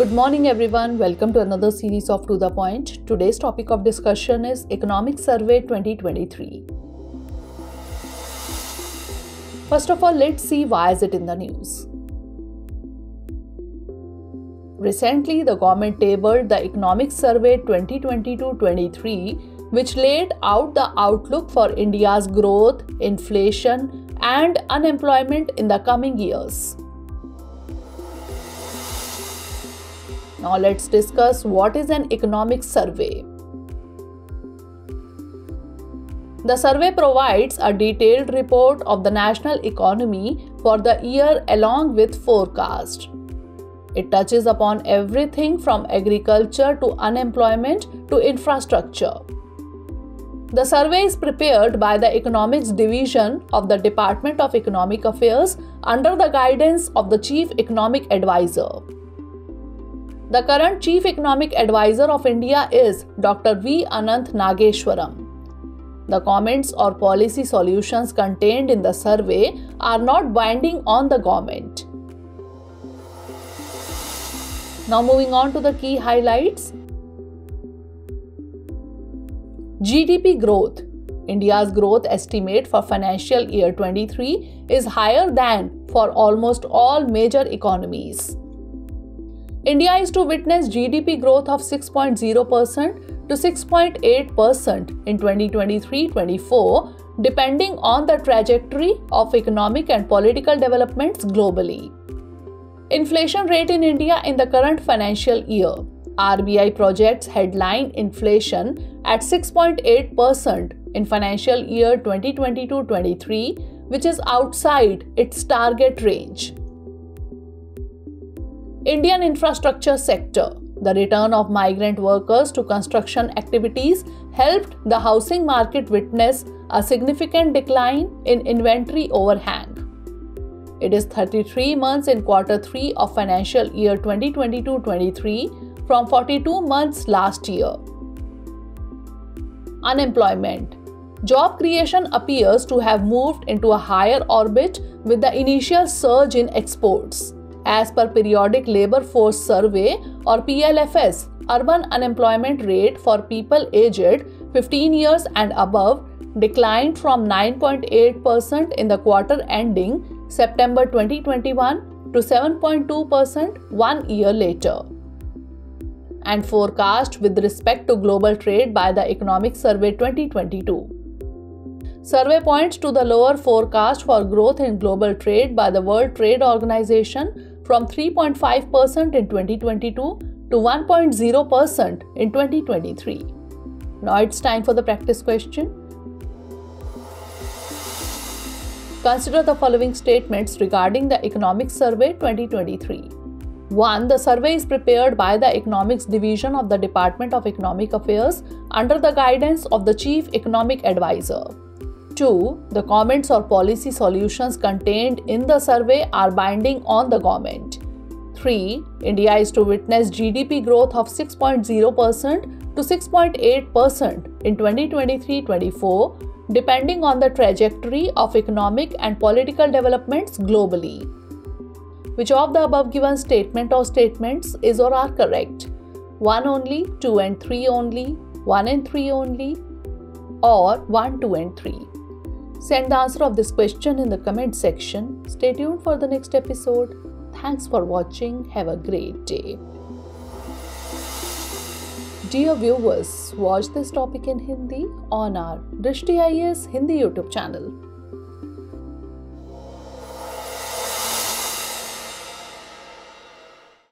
Good morning, everyone. Welcome to another series of To the Point. Today's topic of discussion is Economic Survey 2023. First of all, let's see why is it in the news. Recently, the government tabled the Economic Survey 2022-23, which laid out the outlook for India's growth, inflation, and unemployment in the coming years. Now let's discuss what is an economic survey. The survey provides a detailed report of the national economy for the year along with forecast. It touches upon everything from agriculture to unemployment to infrastructure. The survey is prepared by the Economics Division of the Department of Economic Affairs under the guidance of the Chief Economic Advisor. The current Chief Economic Advisor of India is Dr. V. Ananth Nageswaran. The comments or policy solutions contained in the survey are not binding on the government. Now, moving on to the key highlights GDP growth. India's growth estimate for financial year 23 is higher than for almost all major economies. India is to witness GDP growth of 6.0% to 6.8% in 2023 24, depending on the trajectory of economic and political developments globally. Inflation rate in India in the current financial year. RBI projects headline inflation at 6.8% in financial year 2022 23, which is outside its target range. Indian infrastructure sector. The return of migrant workers to construction activities helped the housing market witness a significant decline in inventory overhang. It is 33 months in quarter 3 of financial year 2022-23 from 42 months last year. Unemployment Job creation appears to have moved into a higher orbit with the initial surge in exports. As per Periodic Labour Force Survey or PLFS, urban unemployment rate for people aged 15 years and above declined from 9.8% in the quarter ending September 2021 to 7.2% one year later. And forecast with respect to global trade by the Economic Survey 2022. Survey points to the lower forecast for growth in global trade by the World Trade Organization from 3.5% in 2022 to 1.0% in 2023. Now it's time for the practice question. Consider the following statements regarding the Economic Survey 2023. 1. The survey is prepared by the Economics Division of the Department of Economic Affairs under the guidance of the Chief Economic Advisor. 2. The comments or policy solutions contained in the survey are binding on the government. 3. India is to witness GDP growth of 6.0% to 6.8% in 2023 24, depending on the trajectory of economic and political developments globally. Which of the above given statement or statements is or are correct? 1 only, 2 and 3 only, 1 and 3 only, or 1, 2 and 3? Send the answer of this question in the comment section. Stay tuned for the next episode. Thanks for watching. Have a great day. Dear viewers, watch this topic in Hindi on our Drishti IAS Hindi YouTube channel.